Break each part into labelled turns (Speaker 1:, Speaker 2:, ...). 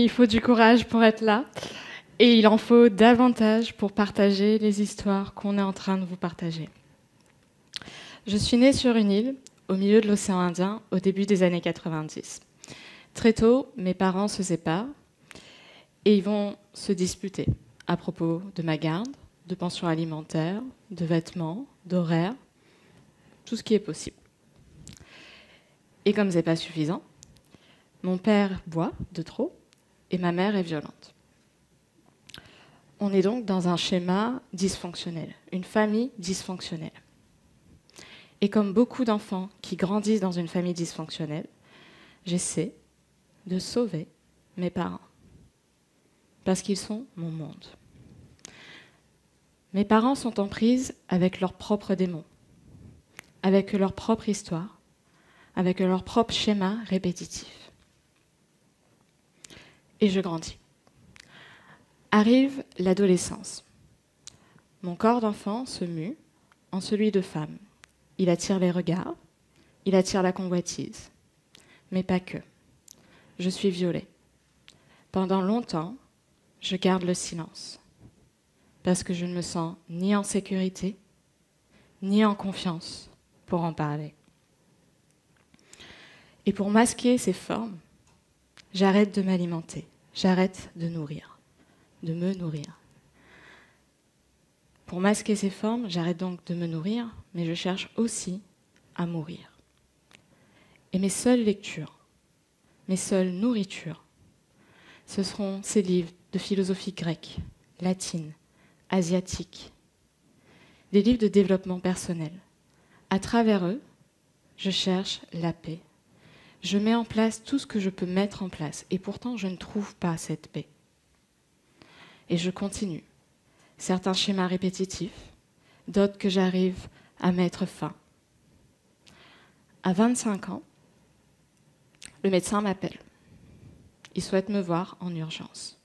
Speaker 1: il faut du courage pour être là. Et il en faut davantage pour partager les histoires qu'on est en train de vous partager. Je suis née sur une île, au milieu de l'océan Indien, au début des années 90. Très tôt, mes parents se séparent et ils vont se disputer à propos de ma garde, de pension alimentaire, de vêtements, d'horaires, tout ce qui est possible. Et comme ce n'est pas suffisant, mon père boit de trop et ma mère est violente. On est donc dans un schéma dysfonctionnel, une famille dysfonctionnelle. Et comme beaucoup d'enfants qui grandissent dans une famille dysfonctionnelle, j'essaie de sauver mes parents. Parce qu'ils sont mon monde. Mes parents sont en prise avec leurs propres démons, avec leur propre histoire, avec leur propre schéma répétitif. Et je grandis. Arrive l'adolescence. Mon corps d'enfant se mue en celui de femme. Il attire les regards, il attire la convoitise, mais pas que. Je suis violée. Pendant longtemps, je garde le silence, parce que je ne me sens ni en sécurité, ni en confiance pour en parler. Et pour masquer ces formes, j'arrête de m'alimenter, j'arrête de nourrir, de me nourrir. Pour masquer ces formes, j'arrête donc de me nourrir, mais je cherche aussi à mourir. Et mes seules lectures, mes seules nourritures, ce seront ces livres de philosophie grecque, latine, asiatique, des livres de développement personnel. À travers eux, je cherche la paix, je mets en place tout ce que je peux mettre en place, et pourtant je ne trouve pas cette paix. Et je continue. Certains schémas répétitifs, d'autres que j'arrive à mettre fin. À 25 ans, le médecin m'appelle. Il souhaite me voir en urgence.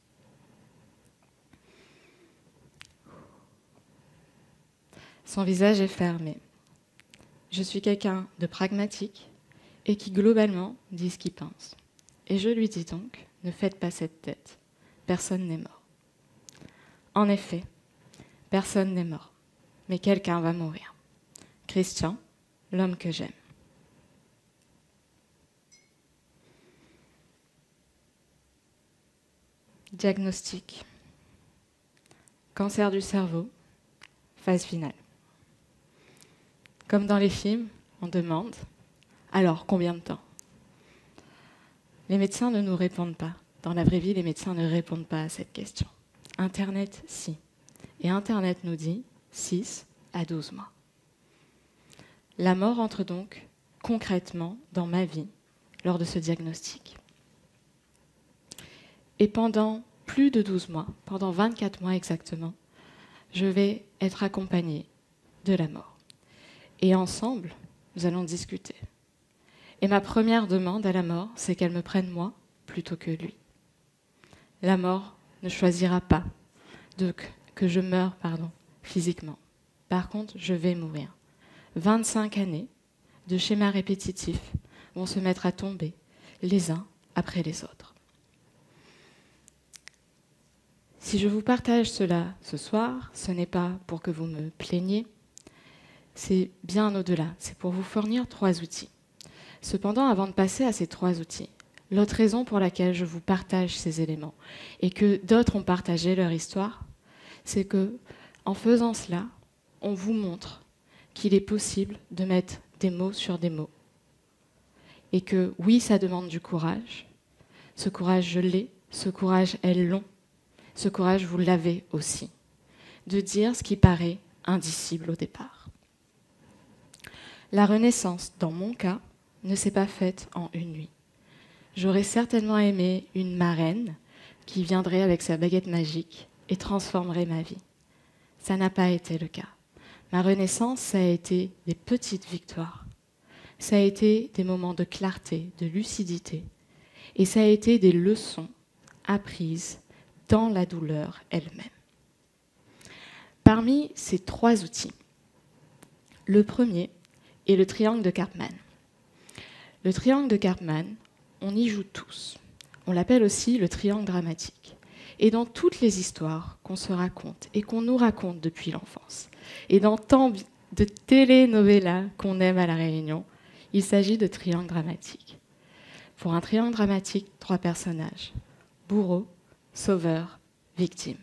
Speaker 1: Son visage est fermé. Je suis quelqu'un de pragmatique, et qui globalement dit ce qu'il pense. Et je lui dis donc, ne faites pas cette tête, personne n'est mort. En effet, personne n'est mort, mais quelqu'un va mourir. Christian, l'homme que j'aime. Diagnostic. Cancer du cerveau, phase finale. Comme dans les films, on demande alors, combien de temps Les médecins ne nous répondent pas. Dans la vraie vie, les médecins ne répondent pas à cette question. Internet, si. Et Internet nous dit 6 à 12 mois. La mort entre donc concrètement dans ma vie lors de ce diagnostic. Et pendant plus de 12 mois, pendant 24 mois exactement, je vais être accompagnée de la mort. Et ensemble, nous allons discuter. Et ma première demande à la mort, c'est qu'elle me prenne moi plutôt que lui. La mort ne choisira pas que je meure pardon, physiquement. Par contre, je vais mourir. 25 années de schémas répétitifs vont se mettre à tomber les uns après les autres. Si je vous partage cela ce soir, ce n'est pas pour que vous me plaigniez, c'est bien au-delà, c'est pour vous fournir trois outils. Cependant, avant de passer à ces trois outils, l'autre raison pour laquelle je vous partage ces éléments et que d'autres ont partagé leur histoire, c'est que en faisant cela, on vous montre qu'il est possible de mettre des mots sur des mots. Et que oui, ça demande du courage. Ce courage, je l'ai. Ce courage est long. Ce courage, vous l'avez aussi. De dire ce qui paraît indicible au départ. La renaissance, dans mon cas, ne s'est pas faite en une nuit. J'aurais certainement aimé une marraine qui viendrait avec sa baguette magique et transformerait ma vie. Ça n'a pas été le cas. Ma renaissance, ça a été des petites victoires. Ça a été des moments de clarté, de lucidité. Et ça a été des leçons apprises dans la douleur elle-même. Parmi ces trois outils, le premier est le triangle de Karpman. Le triangle de Karpman, on y joue tous. On l'appelle aussi le triangle dramatique. Et dans toutes les histoires qu'on se raconte et qu'on nous raconte depuis l'enfance, et dans tant de telenovelas qu'on aime à La Réunion, il s'agit de triangle dramatique. Pour un triangle dramatique, trois personnages bourreau, sauveur, victime.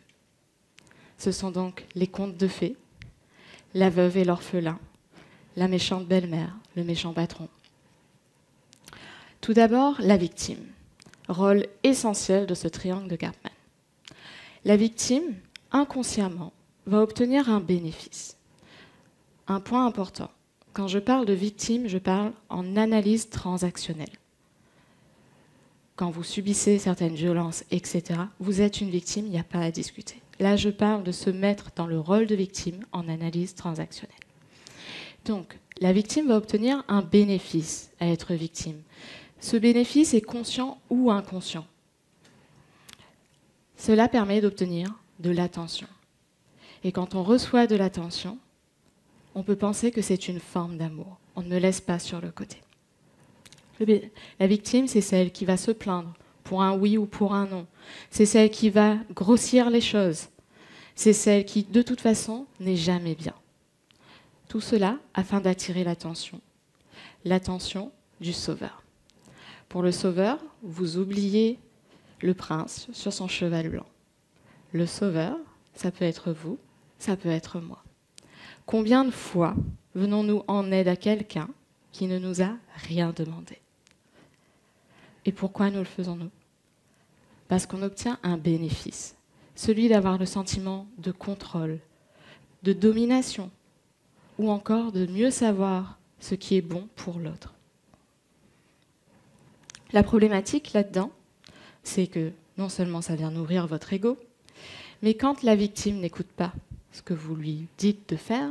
Speaker 1: Ce sont donc les contes de fées, la veuve et l'orphelin, la méchante belle-mère, le méchant patron. Tout d'abord, la victime, rôle essentiel de ce triangle de Cartman. La victime, inconsciemment, va obtenir un bénéfice. Un point important. Quand je parle de victime, je parle en analyse transactionnelle. Quand vous subissez certaines violences, etc., vous êtes une victime, il n'y a pas à discuter. Là, je parle de se mettre dans le rôle de victime en analyse transactionnelle. Donc, la victime va obtenir un bénéfice à être victime. Ce bénéfice est conscient ou inconscient. Cela permet d'obtenir de l'attention. Et quand on reçoit de l'attention, on peut penser que c'est une forme d'amour. On ne me laisse pas sur le côté. La victime, c'est celle qui va se plaindre pour un oui ou pour un non. C'est celle qui va grossir les choses. C'est celle qui, de toute façon, n'est jamais bien. Tout cela afin d'attirer l'attention. L'attention du sauveur. Pour le sauveur, vous oubliez le prince sur son cheval blanc. Le sauveur, ça peut être vous, ça peut être moi. Combien de fois venons-nous en aide à quelqu'un qui ne nous a rien demandé? Et pourquoi nous le faisons-nous? Parce qu'on obtient un bénéfice, celui d'avoir le sentiment de contrôle, de domination, ou encore de mieux savoir ce qui est bon pour l'autre. La problématique là-dedans, c'est que non seulement ça vient nourrir votre ego, mais quand la victime n'écoute pas ce que vous lui dites de faire,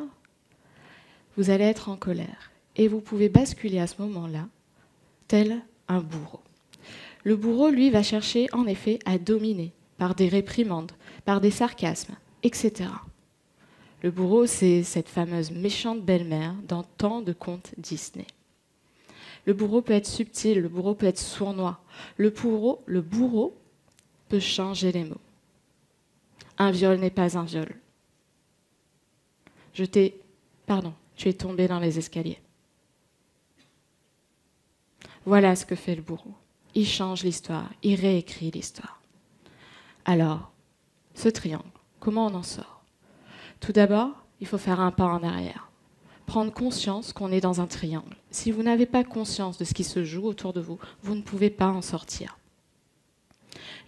Speaker 1: vous allez être en colère. Et vous pouvez basculer à ce moment-là, tel un bourreau. Le bourreau, lui, va chercher en effet à dominer par des réprimandes, par des sarcasmes, etc. Le bourreau, c'est cette fameuse méchante belle-mère dans tant de contes Disney. Le bourreau peut être subtil, le bourreau peut être sournois. Le bourreau, le bourreau peut changer les mots. Un viol n'est pas un viol. Je t'ai. Pardon, tu es tombé dans les escaliers. Voilà ce que fait le bourreau. Il change l'histoire, il réécrit l'histoire. Alors, ce triangle, comment on en sort? Tout d'abord, il faut faire un pas en arrière. Prendre conscience qu'on est dans un triangle. Si vous n'avez pas conscience de ce qui se joue autour de vous, vous ne pouvez pas en sortir.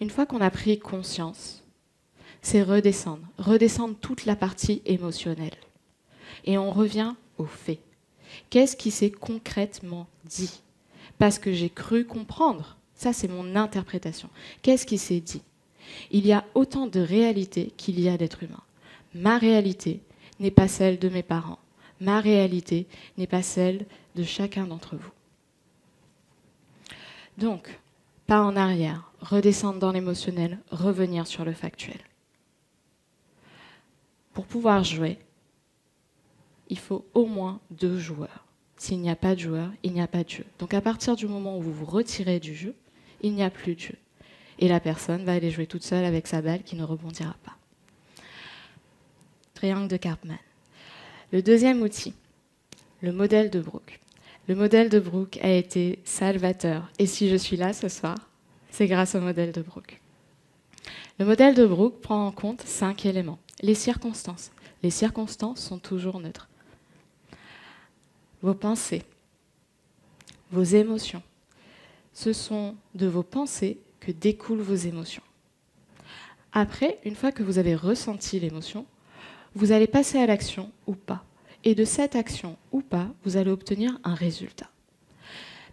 Speaker 1: Une fois qu'on a pris conscience, c'est redescendre, redescendre toute la partie émotionnelle. Et on revient aux faits. Qu'est-ce qui s'est concrètement dit? Parce que j'ai cru comprendre. Ça, c'est mon interprétation. Qu'est-ce qui s'est dit? Il y a autant de réalités qu'il y a d'êtres humains. Ma réalité n'est pas celle de mes parents. Ma réalité n'est pas celle de chacun d'entre vous. Donc, pas en arrière, redescendre dans l'émotionnel, revenir sur le factuel pour pouvoir jouer, il faut au moins deux joueurs. S'il n'y a pas de joueurs, il n'y a pas de jeu. Donc à partir du moment où vous vous retirez du jeu, il n'y a plus de jeu. Et la personne va aller jouer toute seule avec sa balle qui ne rebondira pas. Triangle de Karpman. Le deuxième outil, le modèle de Brooke. Le modèle de Brooke a été salvateur. Et si je suis là ce soir, c'est grâce au modèle de Brooke. Le modèle de Brooke prend en compte cinq éléments les circonstances. Les circonstances sont toujours neutres. Vos pensées, vos émotions. Ce sont de vos pensées que découlent vos émotions. Après, une fois que vous avez ressenti l'émotion, vous allez passer à l'action ou pas. Et de cette action ou pas, vous allez obtenir un résultat.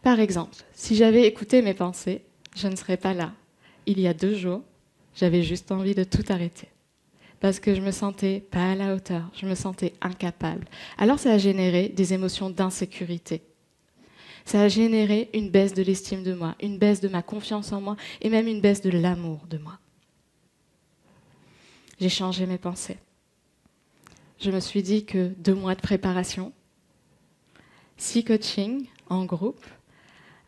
Speaker 1: Par exemple, si j'avais écouté mes pensées, je ne serais pas là. Il y a deux jours, j'avais juste envie de tout arrêter parce que je me sentais pas à la hauteur, je me sentais incapable. Alors ça a généré des émotions d'insécurité. Ça a généré une baisse de l'estime de moi, une baisse de ma confiance en moi et même une baisse de l'amour de moi. J'ai changé mes pensées. Je me suis dit que deux mois de préparation, six coachings en groupe,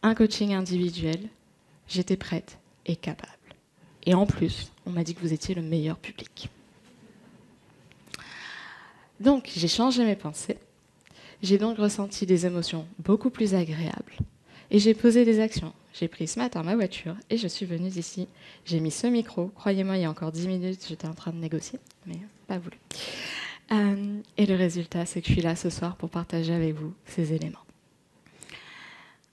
Speaker 1: un coaching individuel, j'étais prête. est capable. Et en plus, on m'a dit que vous étiez le meilleur public. Donc, j'ai changé mes pensées. J'ai donc ressenti des émotions beaucoup plus agréables. Et j'ai posé des actions. J'ai pris ce matin ma voiture et je suis venue ici. J'ai mis ce micro. Croyez-moi, il y a encore 10 minutes, j'étais en train de négocier, mais pas voulu. Euh, et le résultat, c'est que je suis là ce soir pour partager avec vous ces éléments.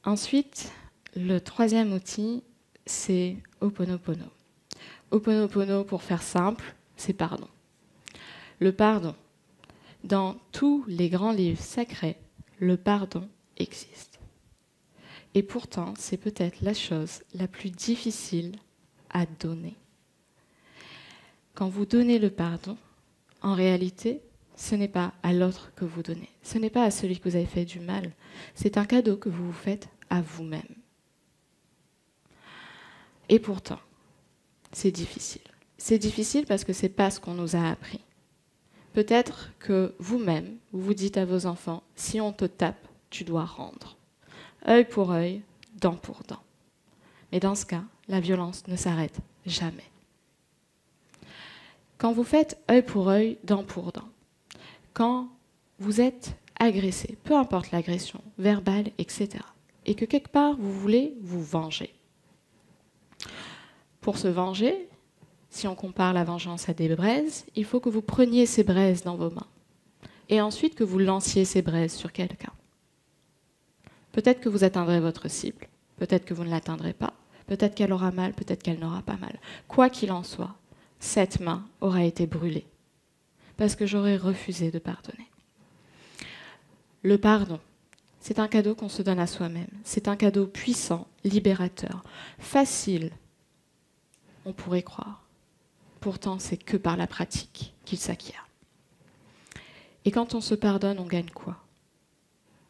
Speaker 1: Ensuite, le troisième outil, c'est Oponopono. Oponopono, pour faire simple, c'est pardon. Le pardon. Dans tous les grands livres sacrés, le pardon existe. Et pourtant, c'est peut-être la chose la plus difficile à donner. Quand vous donnez le pardon, en réalité, ce n'est pas à l'autre que vous donnez. Ce n'est pas à celui que vous avez fait du mal. C'est un cadeau que vous vous faites à vous-même. Et pourtant, c'est difficile. C'est difficile parce que ce n'est pas ce qu'on nous a appris. Peut-être que vous-même, vous vous dites à vos enfants, si on te tape, tu dois rendre. œil pour œil, dent pour dent. Mais dans ce cas, la violence ne s'arrête jamais. Quand vous faites œil pour œil, dent pour dent, quand vous êtes agressé, peu importe l'agression, verbale, etc., et que quelque part vous voulez vous venger. Pour se venger, si on compare la vengeance à des braises, il faut que vous preniez ces braises dans vos mains et ensuite que vous lanciez ces braises sur quelqu'un. Peut-être que vous atteindrez votre cible, peut-être que vous ne l'atteindrez pas, peut-être qu'elle aura mal, peut-être qu'elle n'aura pas mal. Quoi qu'il en soit, cette main aura été brûlée parce que j'aurais refusé de pardonner. Le pardon, c'est un cadeau qu'on se donne à soi-même. C'est un cadeau puissant, libérateur, facile, on pourrait croire. Pourtant, c'est que par la pratique qu'il s'acquiert. Et quand on se pardonne, on gagne quoi?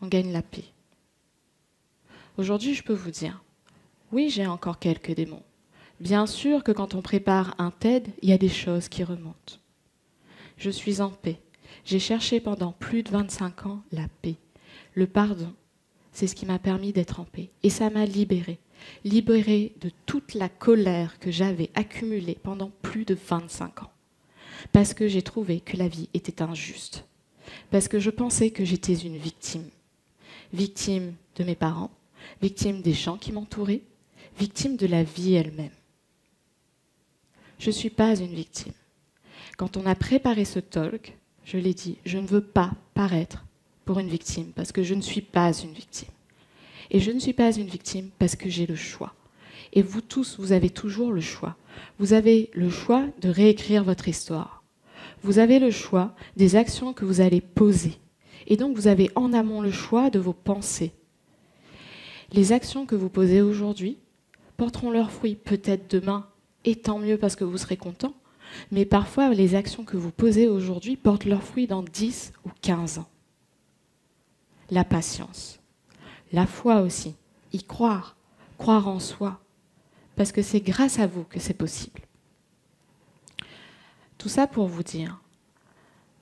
Speaker 1: On gagne la paix. Aujourd'hui, je peux vous dire, oui, j'ai encore quelques démons. Bien sûr que quand on prépare un TED, il y a des choses qui remontent. Je suis en paix. J'ai cherché pendant plus de 25 ans la paix. Le pardon, c'est ce qui m'a permis d'être en paix. Et ça m'a libérée. Libérée de toute la colère que j'avais accumulée pendant plus de 25 ans. Parce que j'ai trouvé que la vie était injuste. Parce que je pensais que j'étais une victime. Victime de mes parents, victime des gens qui m'entouraient, victime de la vie elle-même. Je ne suis pas une victime. Quand on a préparé ce talk, je l'ai dit, je ne veux pas paraître pour une victime, parce que je ne suis pas une victime. Et je ne suis pas une victime parce que j'ai le choix. Et vous tous, vous avez toujours le choix. Vous avez le choix de réécrire votre histoire. Vous avez le choix des actions que vous allez poser. Et donc vous avez en amont le choix de vos pensées. Les actions que vous posez aujourd'hui porteront leurs fruits peut-être demain, et tant mieux parce que vous serez content. Mais parfois, les actions que vous posez aujourd'hui portent leurs fruits dans 10 ou 15 ans. La patience. La foi aussi. Y croire. Croire en soi. Parce que c'est grâce à vous que c'est possible. Tout ça pour vous dire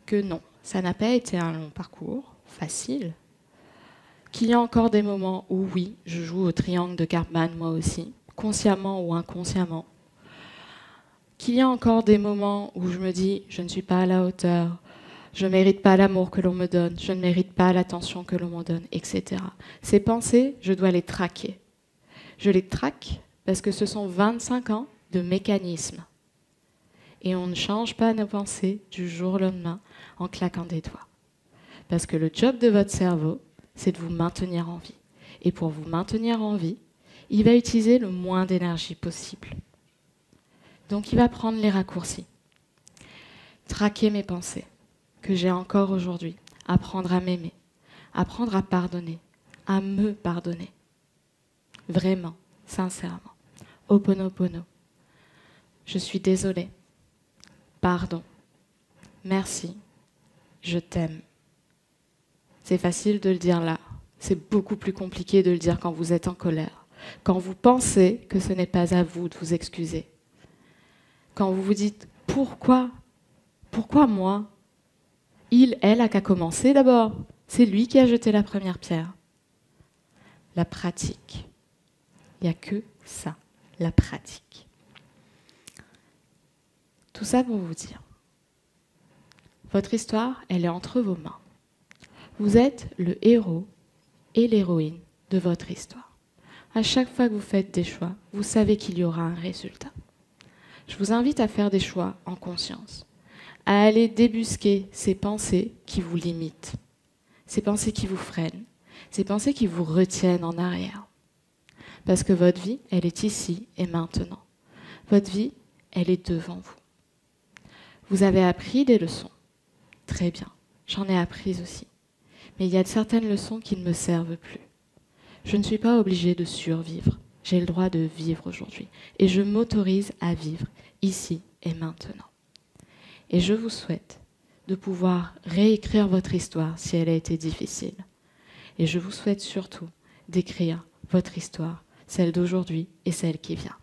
Speaker 1: que non, ça n'a pas été un long parcours, facile. Qu'il y a encore des moments où oui, je joue au triangle de Cartman moi aussi, consciemment ou inconsciemment qu'il y a encore des moments où je me dis je ne suis pas à la hauteur, je ne mérite pas l'amour que l'on me donne, je ne mérite pas l'attention que l'on me donne, etc. Ces pensées, je dois les traquer. Je les traque parce que ce sont 25 ans de mécanismes. Et on ne change pas nos pensées du jour au lendemain en claquant des doigts. Parce que le job de votre cerveau, c'est de vous maintenir en vie. Et pour vous maintenir en vie, il va utiliser le moins d'énergie possible. Donc il va prendre les raccourcis. Traquer mes pensées, que j'ai encore aujourd'hui. Apprendre à m'aimer. Apprendre à pardonner. À me pardonner. Vraiment, sincèrement. Oponopono. Je suis désolée. Pardon. Merci. Je t'aime. C'est facile de le dire là. C'est beaucoup plus compliqué de le dire quand vous êtes en colère. Quand vous pensez que ce n'est pas à vous de vous excuser quand vous vous dites pourquoi Pourquoi moi? Il, elle a qu'à commencer d'abord. C'est lui qui a jeté la première pierre. La pratique. Il n'y a que ça. la pratique. Tout ça pour vous dire. Votre histoire, elle est entre vos mains. Vous êtes le héros et l'héroïne de votre histoire. À chaque fois que vous faites des choix, vous savez qu'il y aura un résultat. Je vous invite à faire des choix en conscience, à aller débusquer ces pensées qui vous limitent, ces pensées qui vous freinent, ces pensées qui vous retiennent en arrière. Parce que votre vie, elle est ici et maintenant. Votre vie, elle est devant vous. Vous avez appris des leçons. Très bien. J'en ai appris aussi. Mais il y a certaines leçons qui ne me servent plus. Je ne suis pas obligée de survivre. J'ai le droit de vivre aujourd'hui. Et je m'autorise à vivre ici et maintenant. Et je vous souhaite de pouvoir réécrire votre histoire si elle a été difficile. Et je vous souhaite surtout d'écrire votre histoire, celle d'aujourd'hui et celle qui vient.